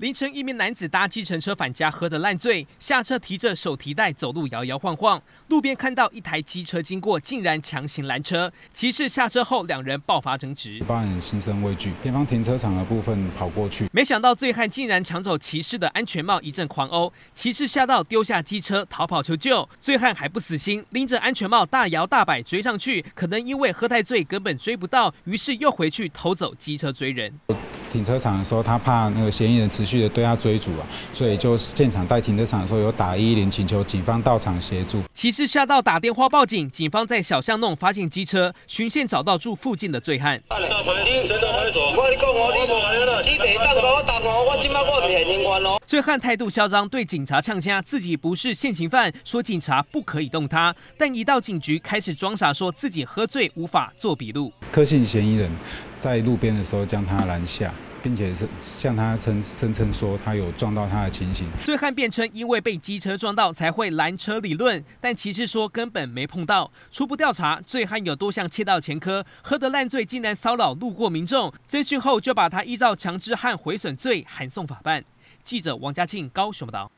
凌晨，一名男子搭计程车返家，喝得烂醉，下车提着手提袋走路摇摇晃晃。路边看到一台机车经过，竟然强行拦车。骑士下车后，两人爆发争执，八人心生畏惧，前方停车场的部分跑过去。没想到醉汉竟然抢走骑士的安全帽，一阵狂殴，骑士吓到丢下机车逃跑求救。醉汉还不死心，拎着安全帽大摇大摆追上去，可能因为喝太醉根本追不到，于是又回去偷走机车追人。停车场的时候，他怕那个嫌疑人持续的对他追逐啊，所以就现场在停车场的时候有打一一零，请求警方到场协助。骑士吓到打电话报警，警方在小巷弄发现机车，循线找到住附近的醉汉。醉汉态度嚣张，对警察呛声，自己不是现行犯，说警察不可以动他。但一到警局，开始装傻，说自己喝醉无法做笔录。科姓嫌疑人在路边的时候将他拦下。并且是向他声声称说他有撞到他的情形。醉汉辩称因为被机车撞到才会拦车理论，但其实说根本没碰到。初步调查，醉汉有多项窃盗前科，喝得烂醉竟然骚扰路过民众。侦讯后就把他依照强制和毁损罪函送法办。记者王家庆高雄报道。